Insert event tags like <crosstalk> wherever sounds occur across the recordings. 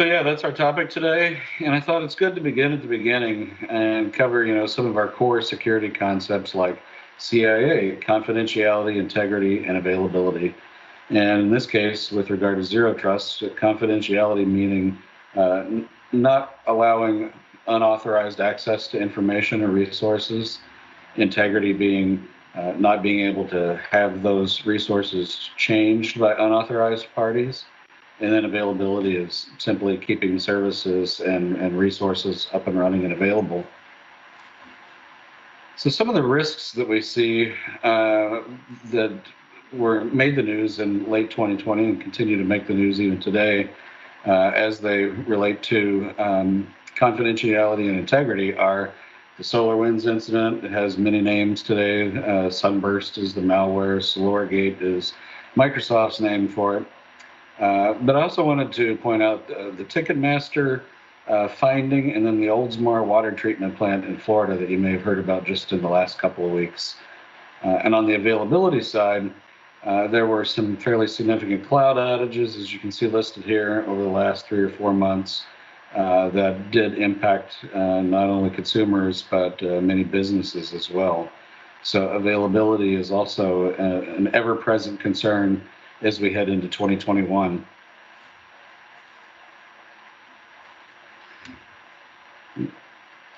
So yeah, that's our topic today, and I thought it's good to begin at the beginning and cover, you know, some of our core security concepts like CIA, confidentiality, integrity, and availability. And in this case, with regard to zero trust, confidentiality meaning uh, not allowing unauthorized access to information or resources, integrity being uh, not being able to have those resources changed by unauthorized parties, and then availability is simply keeping services and, and resources up and running and available. So some of the risks that we see uh, that were made the news in late 2020 and continue to make the news even today uh, as they relate to um, confidentiality and integrity are the SolarWinds incident. It has many names today. Uh, Sunburst is the malware. Solorigate is Microsoft's name for it. Uh, but I also wanted to point out uh, the Ticketmaster uh, finding and then the Oldsmar water treatment plant in Florida that you may have heard about just in the last couple of weeks. Uh, and on the availability side, uh, there were some fairly significant cloud outages, as you can see listed here, over the last three or four months. That did impact not only consumers but many businesses as well. So availability is also an ever-present concern as we head into 2021.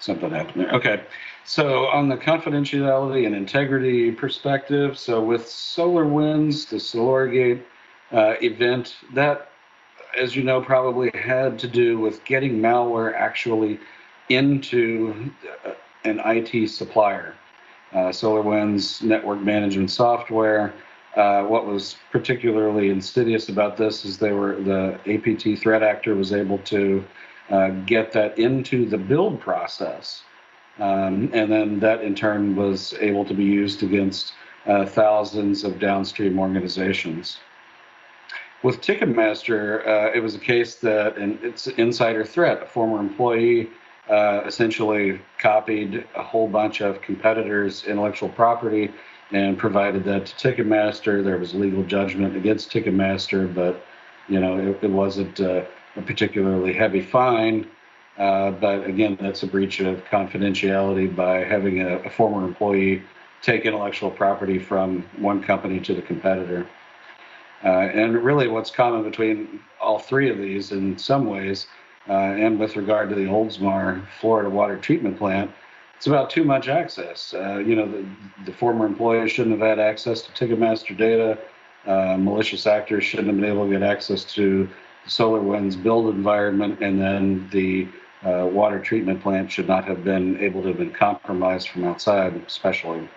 Something happened there. Okay, so on the confidentiality and integrity perspective, so with SolarWinds, the Solorigate uh, event, that as you know, probably had to do with getting malware actually into uh, an IT supplier. Uh, SolarWinds network management software. Uh, what was particularly insidious about this is they were the APT threat actor was able to uh, get that into the build process, um, and then that in turn was able to be used against uh, thousands of downstream organizations. With Ticketmaster, uh, it was a case that an, it's an insider threat. A former employee uh, essentially copied a whole bunch of competitors' intellectual property and provided that to Ticketmaster. There was legal judgment against Ticketmaster, but you know it, it wasn't uh, a particularly heavy fine. Uh, but again, that's a breach of confidentiality by having a, a former employee take intellectual property from one company to the competitor. Uh, and really, what's common between all three of these, in some ways, uh, and with regard to the Oldsmar Florida water treatment plant, it's about too much access. Uh, you know, the, the, former employees shouldn't have had access to Ticketmaster data. Uh, malicious actors shouldn't have been able to get access to SolarWinds build environment, and then the uh, water treatment plant should not have been able to have been compromised from outside, especially.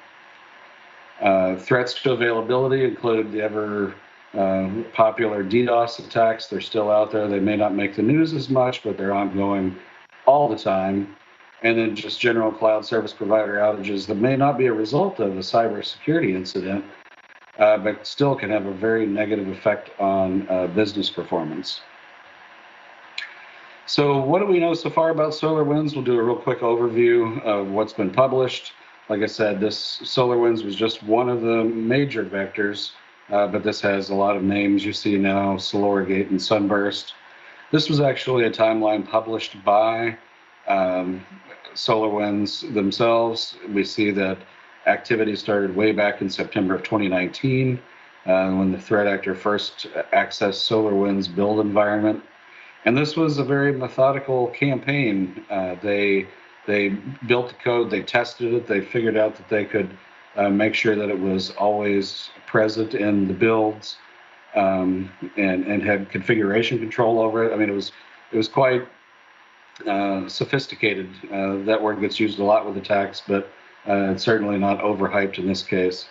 Uh, threats to availability include the ever um, popular DDoS attacks, they're still out there. They may not make the news as much, but they're ongoing all the time. And then just general cloud service provider outages that may not be a result of a cybersecurity incident, uh, but still can have a very negative effect on uh, business performance. So, what do we know so far about SolarWinds? We'll do a real quick overview of what's been published. Like I said, this SolarWinds was just one of the major vectors uh, but this has a lot of names you see now, Solorigate and Sunburst. This was actually a timeline published by um, SolarWinds themselves. We see that activity started way back in September of 2019 uh, when the threat actor first accessed SolarWinds build environment. And this was a very methodical campaign. Uh, they they built the code, they tested it, they figured out that they could uh, make sure that it was always present in the builds um, and and had configuration control over it. I mean, it was it was quite uh, sophisticated. Uh, that word gets used a lot with attacks, but uh, it's certainly not overhyped in this case.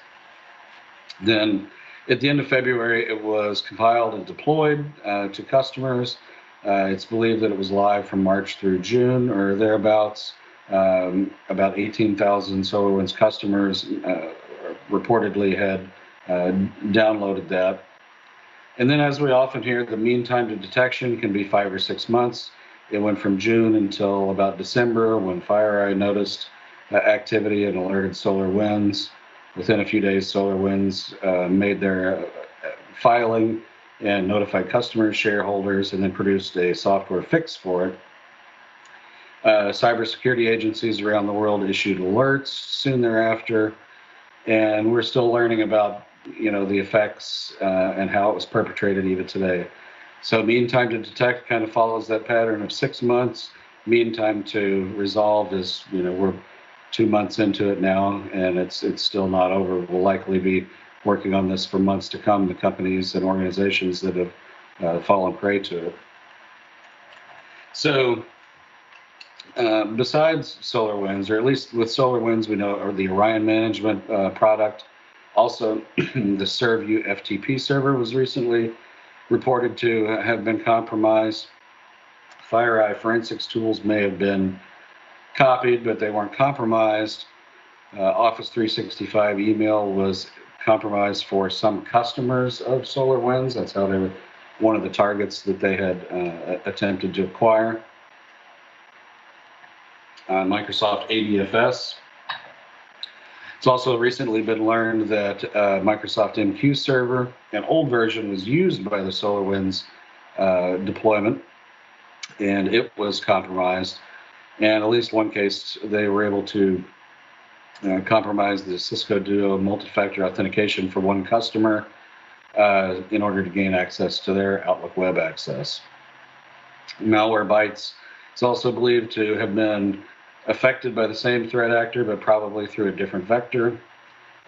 Then, at the end of February, it was compiled and deployed uh, to customers. It's believed that it was live from March through June or thereabouts. Um, about 18,000 SolarWinds customers reportedly had downloaded that. And then, as we often hear, the mean time to detection can be five or six months. It went from June until about December when FireEye noticed uh, activity and alerted Solar Winds. Within a few days, SolarWinds uh, made their uh, filing and notified customers, shareholders, and then produced a software fix for it. Uh, cybersecurity agencies around the world issued alerts soon thereafter, and we're still learning about you know the effects uh, and how it was perpetrated even today. So mean time to detect kind of follows that pattern of six months. Mean time to resolve is you know we're two months into it now, and it's it's still not over. We'll likely be working on this for months to come. The companies and organizations that have uh, fallen prey to it. So uh, besides SolarWinds, or at least with SolarWinds, we know, or the Orion Management uh, product, also <clears throat> the ServU FTP server was recently reported to have been compromised. FireEye forensics tools may have been copied, but they weren't compromised. Uh, Office 365 email was compromised for some customers of SolarWinds. That's how they were one of the targets that they had uh, attempted to acquire. Uh, Microsoft ADFS. It's also recently been learned that uh, Microsoft MQ Server, an old version, was used by the SolarWinds uh, deployment, and it was compromised. And at least one case, they were able to uh, compromise the Cisco Duo multi-factor authentication for one customer uh, in order to gain access to their Outlook web access. Malwarebytes is also believed to have been affected by the same threat actor, but probably through a different vector.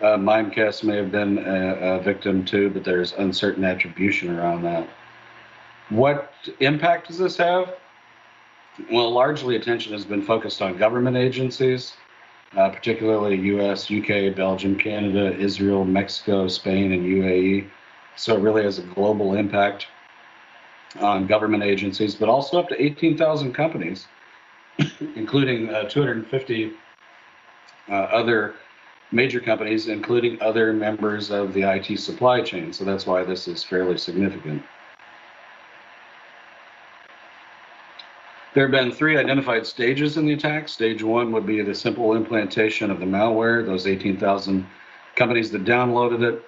Uh, Mimecast may have been a, a victim too, but there's uncertain attribution around that. What impact does this have? Well, largely attention has been focused on government agencies, uh, particularly US, UK, Belgium, Canada, Israel, Mexico, Spain, and UAE. So it really has a global impact on government agencies, but also up to 18,000 companies, including uh, 250 uh, other major companies, including other members of the IT supply chain. So that's why this is fairly significant. There have been three identified stages in the attack. Stage one would be the simple implantation of the malware, those 18,000 companies that downloaded it.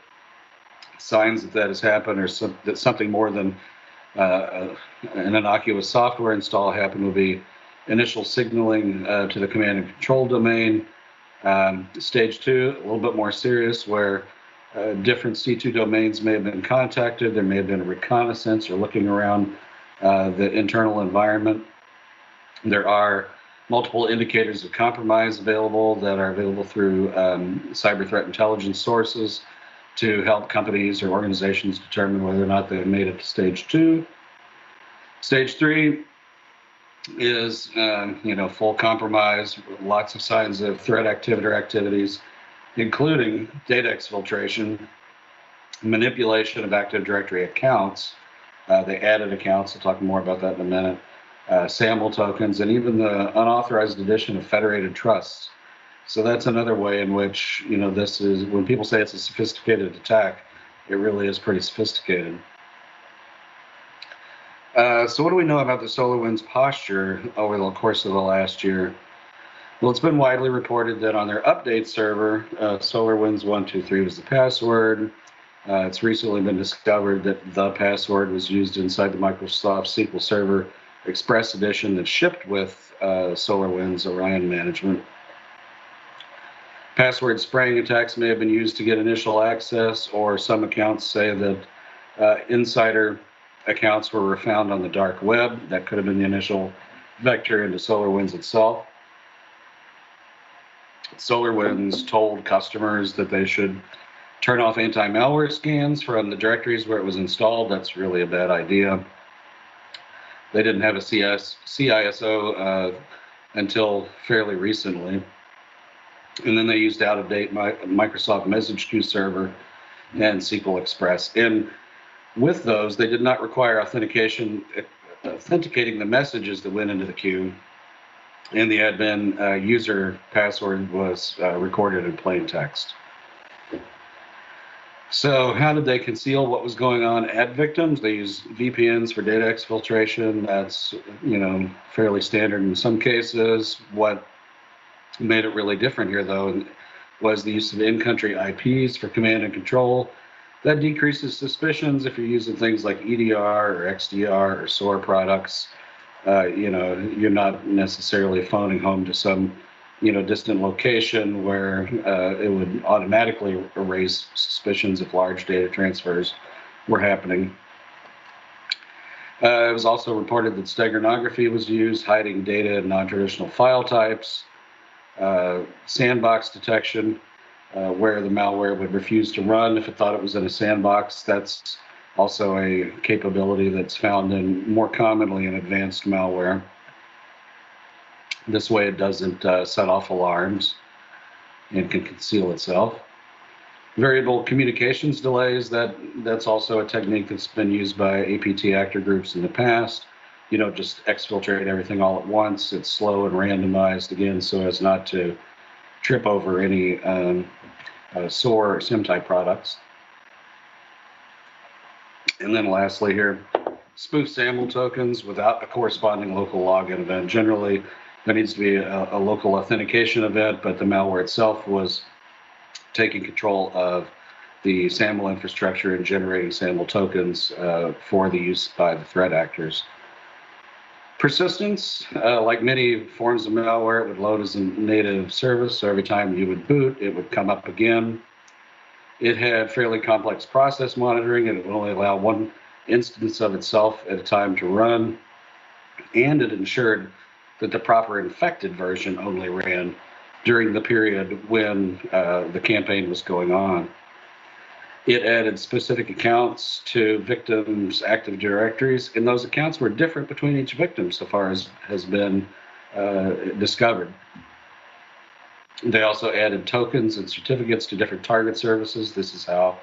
Signs that that has happened or some, that something more than uh, an innocuous software install happened would be initial signaling uh, to the command and control domain. Um, stage two, a little bit more serious, where uh, different C2 domains may have been contacted. There may have been a reconnaissance or looking around uh, the internal environment. There are multiple indicators of compromise available that are available through um, cyber threat intelligence sources to help companies or organizations determine whether or not they've made it to stage two. Stage three is, um, you know, full compromise, lots of signs of threat activity or activities, including data exfiltration, manipulation of Active Directory accounts. Uh, they added accounts. I'll talk more about that in a minute uh, SAML tokens, and even the unauthorized addition of federated trusts. So that's another way in which, you know, this is, when people say it's a sophisticated attack, it really is pretty sophisticated. Uh, so what do we know about the SolarWinds posture over the course of the last year? Well, it's been widely reported that on their update server, uh, SolarWinds 123 was the password. Uh, it's recently been discovered that the password was used inside the Microsoft SQL Server Express Edition that shipped with uh, SolarWinds Orion Management. Password spraying attacks may have been used to get initial access, or some accounts say that uh, insider accounts were found on the dark web. That could have been the initial vector into SolarWinds itself. SolarWinds told customers that they should turn off anti-malware scans from the directories where it was installed. That's really a bad idea. They didn't have a CS, CISO uh, until fairly recently. And then they used out of date Microsoft Message Queue Server and SQL Express. And with those, they did not require authentication, authenticating the messages that went into the queue. And the admin uh, user password was uh, recorded in plain text. So how did they conceal what was going on at victims? They use VPNs for data exfiltration. That's you know fairly standard in some cases. What made it really different here, though, was the use of in-country IPs for command and control. That decreases suspicions if you're using things like EDR or XDR or SOAR products. Uh, you know, you're not necessarily phoning home to some, you know, distant location where uh, it would automatically erase suspicions if large data transfers were happening. Uh, it was also reported that steganography was used, hiding data in non-traditional file types, uh, sandbox detection, uh, where the malware would refuse to run if it thought it was in a sandbox. That's also a capability that's found in more commonly in advanced malware. This way it doesn't uh, set off alarms and can conceal itself. Variable communications delays, that, that's also a technique that's been used by APT actor groups in the past. You don't just exfiltrate everything all at once. It's slow and randomized again so as not to trip over any um, uh, SOAR or SIEM type products. And then lastly here, spoof SAML tokens without a corresponding local login event. Generally, there needs to be a, a, local authentication event, but the malware itself was taking control of the SAML infrastructure and generating SAML tokens uh, for the use by the threat actors. Persistence, uh, like many forms of malware, it would load as a native service. So every time you would boot, it would come up again. It had fairly complex process monitoring and it would only allow one instance of itself at a time to run. And it ensured that the proper infected version only ran during the period when uh, the campaign was going on. It added specific accounts to victims' active directories, and those accounts were different between each victim so far as has been uh, discovered. They also added tokens and certificates to different target services. This is how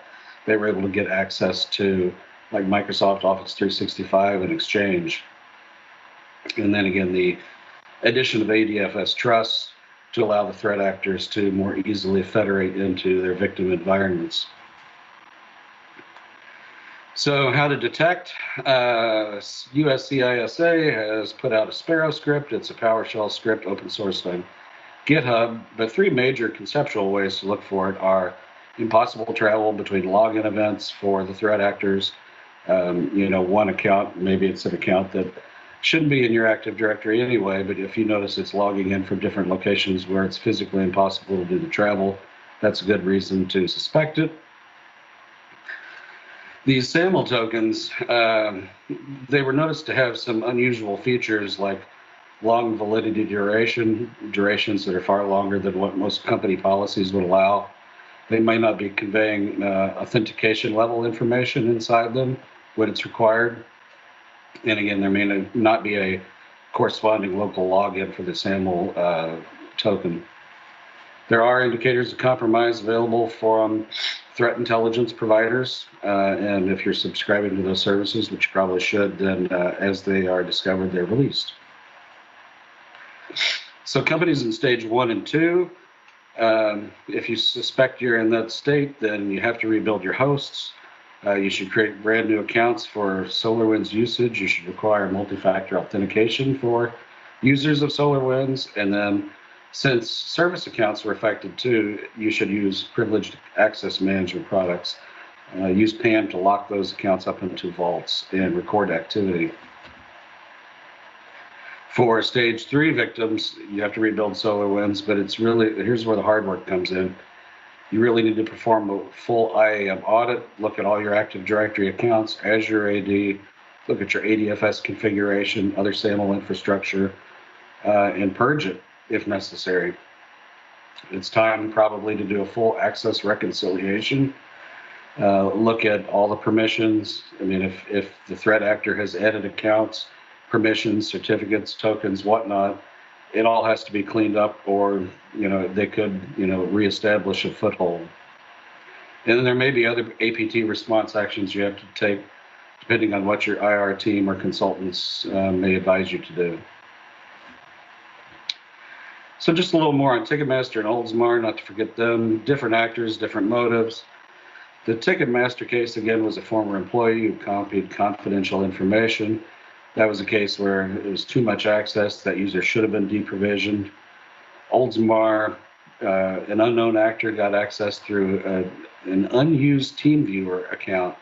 they were able to get access to like Microsoft Office 365 and Exchange. And then again, the addition of ADFS Trust to allow the threat actors to more easily federate into their victim environments. So how to detect? Uh, USCISA has put out a Sparrow script. It's a PowerShell script, open source on GitHub. But three major conceptual ways to look for it are impossible travel between login events for the threat actors. Um, you know, one account, maybe it's an account that shouldn't be in your Active Directory anyway, but if you notice it's logging in from different locations where it's physically impossible to do the travel, that's a good reason to suspect it. These SAML tokens, um, they were noticed to have some unusual features like long validity duration, durations that are far longer than what most company policies would allow. They might not be conveying uh, authentication level information inside them when it's required. And again, there may not be a corresponding local login for the SAML uh, token. There are indicators of compromise available from threat intelligence providers. Uh, and if you're subscribing to those services, which you probably should, then uh, as they are discovered, they're released. So companies in stage one and two, um, if you suspect you're in that state, then you have to rebuild your hosts. Uh, you should create brand new accounts for SolarWinds usage. You should require multi-factor authentication for users of SolarWinds. And then since service accounts were affected too, you should use privileged access management products. Uh, use PAM to lock those accounts up into vaults and record activity. For stage three victims, you have to rebuild SolarWinds, but it's really, here's where the hard work comes in. You really need to perform a full IAM audit, look at all your Active Directory accounts, Azure AD, look at your ADFS configuration, other SAML infrastructure, uh, and purge it if necessary. It's time probably to do a full access reconciliation. Uh, look at all the permissions. I mean, if, if the threat actor has added accounts, permissions, certificates, tokens, whatnot, it all has to be cleaned up or, you know, they could, you know, reestablish a foothold. And then there may be other APT response actions you have to take depending on what your IR team or consultants uh, may advise you to do. So just a little more on Ticketmaster and Oldsmar, not to forget them. Different actors, different motives. The Ticketmaster case, again, was a former employee who copied confidential information. That was a case where it was too much access. That user should have been deprovisioned. Oldsmar, uh, an unknown actor got access through a, an unused TeamViewer account.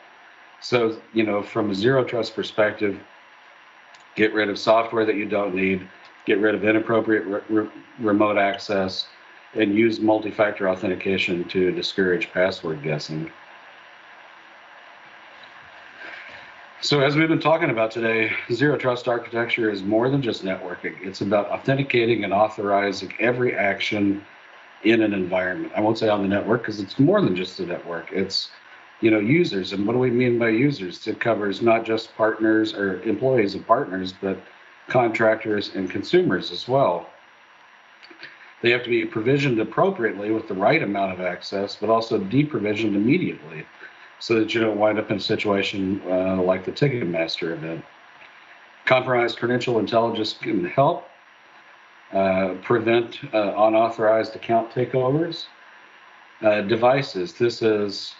So, you know, from a zero trust perspective, get rid of software that you don't need, get rid of inappropriate re- re- remote access, and use multi factor authentication to discourage password guessing. So, as we've been talking about today, zero trust architecture is more than just networking. It's about authenticating and authorizing every action in an environment. I won't say on the network because it's more than just the network. It's you know users, and what do we mean by users? It covers not just partners or employees of partners, but contractors and consumers as well. They have to be provisioned appropriately with the right amount of access, but also deprovisioned immediately so that you don't wind up in a situation uh, like the Ticketmaster event. Compromised credential intelligence can help uh, prevent uh, unauthorized account takeovers. Uh, devices. This is,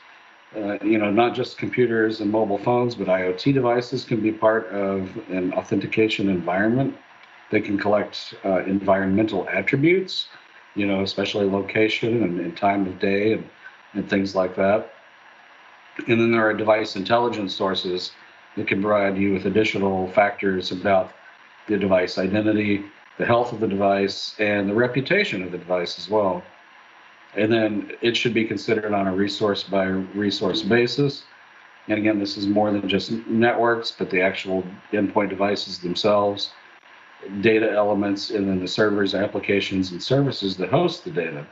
uh, you know, not just computers and mobile phones, but IoT devices can be part of an authentication environment. They can collect uh, environmental attributes, you know, especially location and, and time of day and, and things like that. And then there are device intelligence sources that can provide you with additional factors about the device identity, the health of the device, and the reputation of the device as well. And then it should be considered on a resource by resource basis. And again, this is more than just networks, but the actual endpoint devices themselves, data elements, and then the servers, applications, and services that host the data.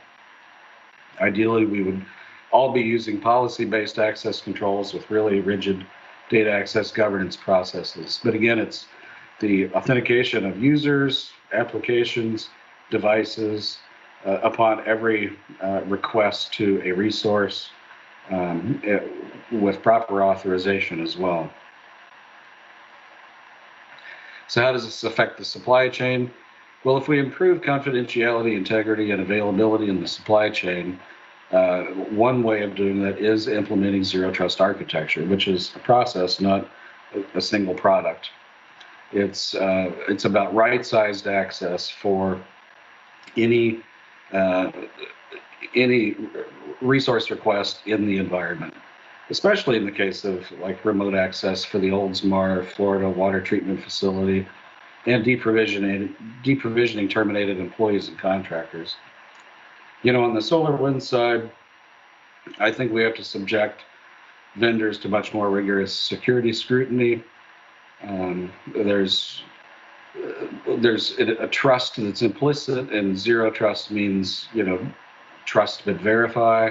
Ideally, we would all be using policy-based access controls with really rigid data access governance processes. But again, it's the authentication of users, applications, devices uh, upon every uh, request to a resource um, it, with proper authorization as well. So how does this affect the supply chain? Well, if we improve confidentiality, integrity, and availability in the supply chain, uh, one way of doing that is implementing zero trust architecture, which is a process, not a, single product. It's uh, it's about right-sized access for any any resource request in the environment, especially in the case of like remote access for the Oldsmar, Florida water treatment facility, and deprovisioning deprovisioning terminated employees and contractors. You know, on the solar wind side, I think we have to subject vendors to much more rigorous security scrutiny. Um, there's uh, there's a, trust that's implicit, and zero trust means you know trust but verify.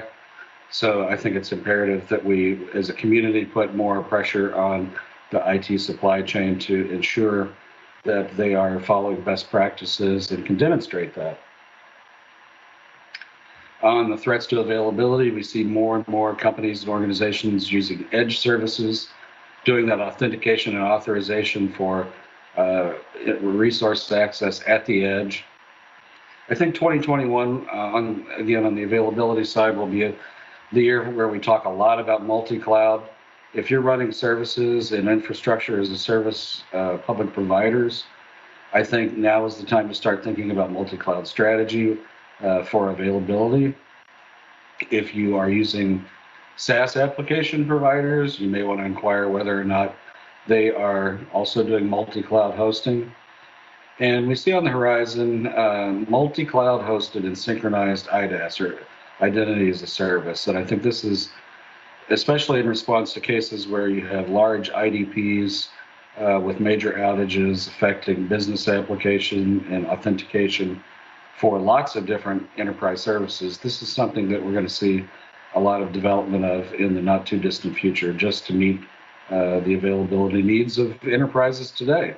So I think it's imperative that we, as a community, put more pressure on the IT supply chain to ensure that they are following best practices and can demonstrate that. On the threats to availability, we see more and more companies and organizations using edge services, doing that authentication and authorization for uh, resource access at the edge. I think 2021, uh, on again on the availability side, will be a, the year where we talk a lot about multi-cloud. If you're running services and infrastructure as a service uh, public providers, I think now is the time to start thinking about multi-cloud strategy uh, for availability. If you are using SaaS application providers, you may want to inquire whether or not they are also doing multi-cloud hosting. And we see on the horizon uh, multi-cloud hosted and synchronized IDaaS or identity as a service. And I think this is especially in response to cases where you have large IDPs uh, with major outages affecting business application and authentication for lots of different enterprise services. This is something that we're going to see a lot of development of in the not too distant future just to meet Uh, the availability needs of enterprises today.